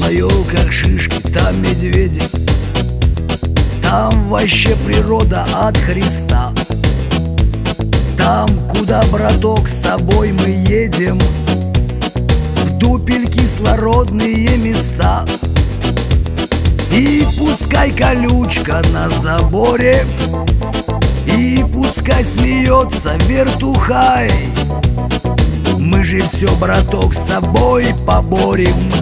На елках шишки, там медведи. Там вообще природа от Христа. Там, куда, браток, с тобой мы едем В дупель кислородные места. И пускай колючка на заборе И пускай смеется вертухай. Мы же все, браток, с тобой поборем.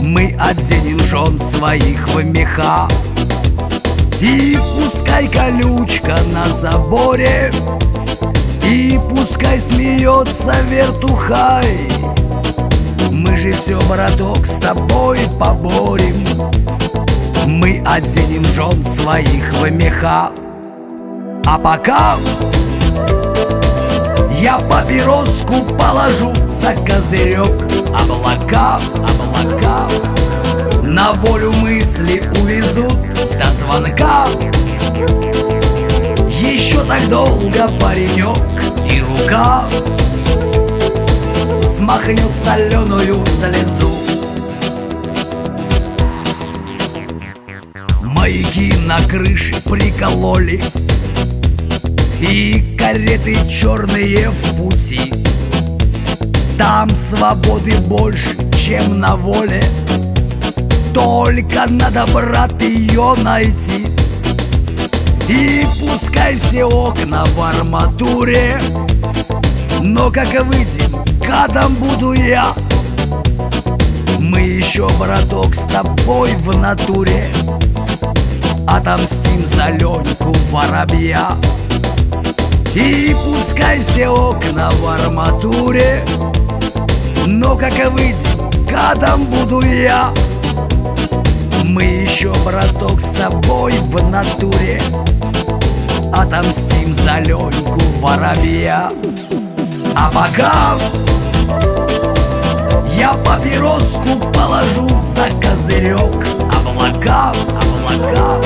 Мы оденем жен своих в меха. И пускай колючка на заборе И пускай смеется вертухай же все, браток, с тобой поборем. Мы оденем жен своих в меха. А пока я папироску положу за козырек Облака, облака На волю мысли увезут до звонка. Еще так долго паренек и рука Смахнет соленую слезу. Маяки на крыше прикололи. И кареты черные в пути. Там свободы больше, чем на воле. Только надо, брат, ее найти. И пускай все окна в арматуре. Но как выйдем, кадом буду я. Мы еще, браток, с тобой в натуре. Отомстим за Леньку воробья. И пускай все окна в арматуре. Но как и выйдем, гадом буду я. Мы еще, браток, с тобой в натуре. Отомстим за Леньку воробья. А пока я папироску положу за козырек. Облака, облака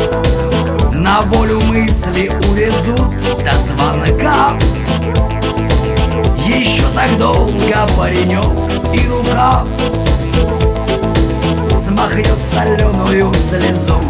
на волю мысли увезут до звонка. Еще так долго паренек и рука Смахнет соленую слезу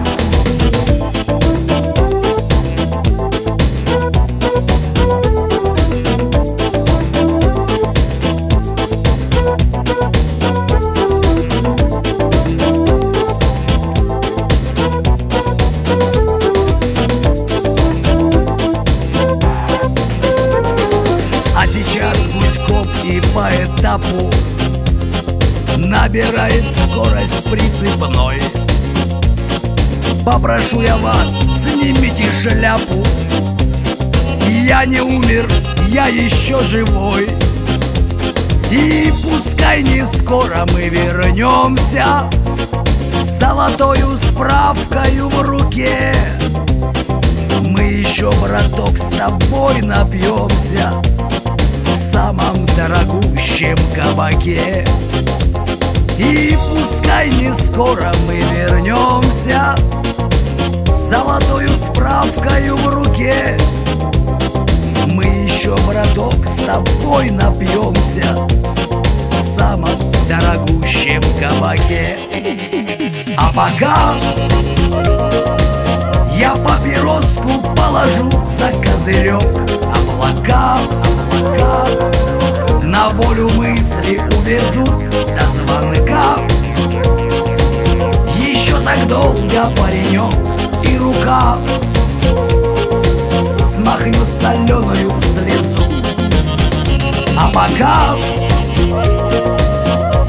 этапу Набирает скорость прицепной. Попрошу я вас, снимите шляпу. Я не умер, я еще живой. И пускай не скоро мы вернемся С золотою справкою в руке. Мы еще, браток, с тобой напьемся самом дорогущем кабаке. И пускай не скоро мы вернемся С золотою справкою в руке. Мы еще, браток, с тобой напьемся В самом дорогущем кабаке. А пока я папироску положу за козырек. Облака, На волю мысли увезут до звонка. Еще так долго паренек и рука Смахнет соленую слезу. А пока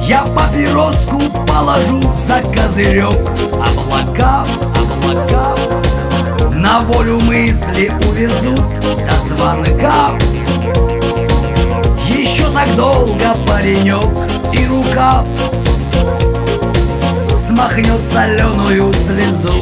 я папироску положу за козырек. Облака, облака На волю мысли увезут до звонка так долго паренек и рука Смахнет соленую слезу